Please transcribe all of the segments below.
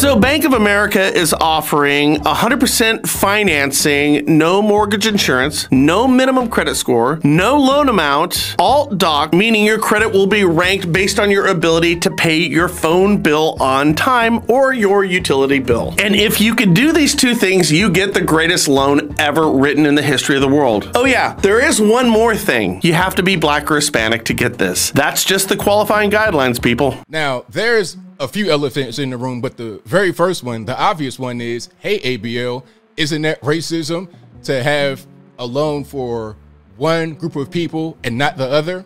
So, Bank of America is offering 100% financing, no mortgage insurance, no minimum credit score, no loan amount, alt doc, meaning your credit will be ranked based on your ability to pay your phone bill on time or your utility bill. And if you can do these two things, you get the greatest loan ever written in the history of the world. Oh, yeah, there is one more thing. You have to be black or Hispanic to get this. That's just the qualifying guidelines, people. Now, there's a few elephants in the room, but the very first one, the obvious one is hey, ABL, isn't that racism to have a loan for one group of people and not the other?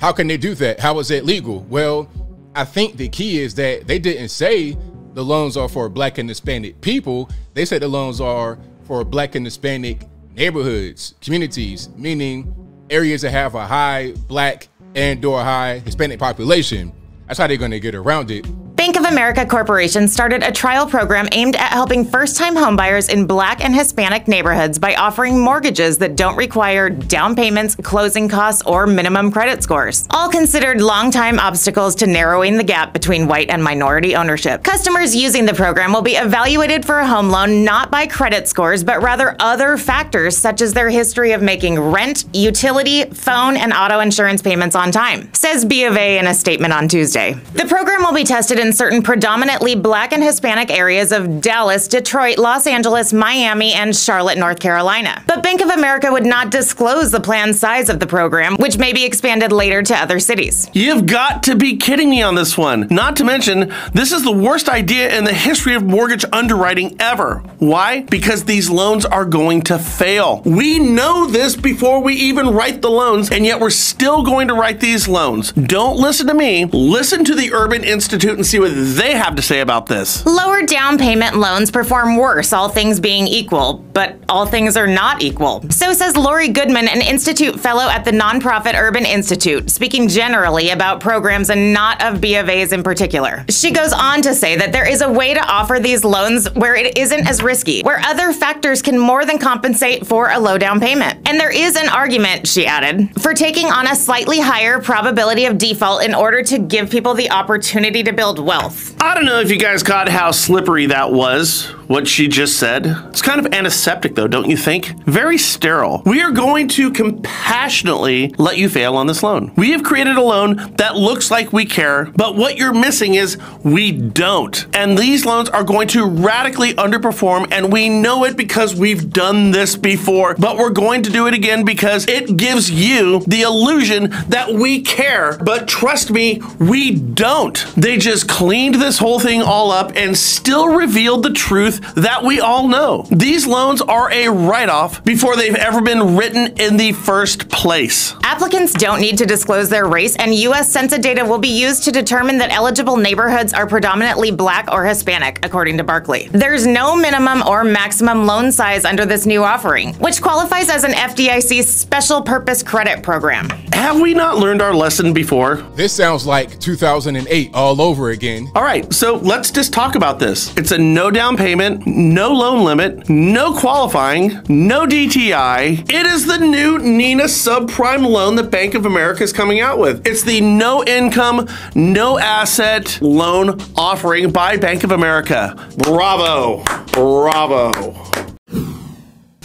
How can they do that? How is that legal? Well, I think the key is that they didn't say the loans are for black and Hispanic people. They said the loans are for black and Hispanic neighborhoods, communities, meaning areas that have a high black and or high Hispanic population. That's how they're going to get around it. Bank of America Corporation started a trial program aimed at helping first time homebuyers in black and Hispanic neighborhoods by offering mortgages that don't require down payments, closing costs, or minimum credit scores. All considered long-time obstacles to narrowing the gap between white and minority ownership. Customers using the program will be evaluated for a home loan not by credit scores, but rather other factors such as their history of making rent, utility, phone, and auto insurance payments on time, says B of A in a statement on Tuesday. The program will be tested in certain predominantly black and Hispanic areas of Dallas, Detroit, Los Angeles, Miami, and Charlotte, North Carolina. But Bank of America would not disclose the planned size of the program, which may be expanded later to other cities. You've got to be kidding me on this one. Not to mention, this is the worst idea in the history of mortgage underwriting ever. Why? Because these loans are going to fail. We know this before we even write the loans, and yet we're still going to write these loans. Don't listen to me. Listen to the Urban Institute and see what they have to say about this. Lower down payment loans perform worse, all things being equal, but all things are not equal. So says Laurie Goodman, an Institute fellow at the nonprofit Urban Institute, speaking generally about programs and not of B of A's in particular. She goes on to say that there is a way to offer these loans where it isn't as risky, where other factors can more than compensate for a low down payment. And there is an argument, she added, for taking on a slightly higher probability of default in order to give people the opportunity to build wealth. I don't know if you guys caught how slippery that was, what she just said. It's kind of antiseptic, though, don't you think? Very sterile. We are going to compassionately let you fail on this loan. We have created a loan that looks like we care, but what you're missing is we don't. And these loans are going to radically underperform, and we know it because we've done this before, but we're going to do it again because it gives you the illusion that we care. But trust me, we don't. They just cleaned this whole thing all up and still revealed the truth that we all know. These loans are a write off before they've ever been written in the first place. Applicants don't need to disclose their race, and U.S. Census data will be used to determine that eligible neighborhoods are predominantly black or Hispanic, according to Barkley. There's no minimum or maximum loan size under this new offering, which qualifies as an FDIC special purpose credit program. Have we not learned our lesson before? This sounds like 2008 all over again. All right, so let's just talk about this. It's a no down payment, no loan limit, no qualifying, no DTI. It is the new Nina subprime loan that Bank of America is coming out with. It's the no income, no asset loan offering by Bank of America. Bravo. Bravo.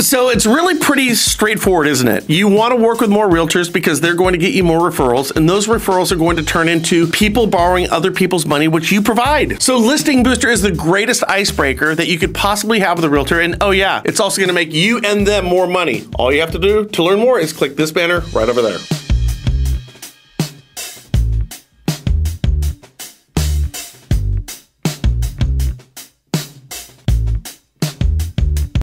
So it's really pretty straightforward, isn't it? You want to work with more realtors because they're going to get you more referrals, and those referrals are going to turn into people borrowing other people's money, which you provide. So Listing Booster is the greatest icebreaker that you could possibly have with a realtor, and oh yeah, it's also going to make you and them more money. All you have to do to learn more is click this banner right over there.